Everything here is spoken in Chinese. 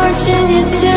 二千年前。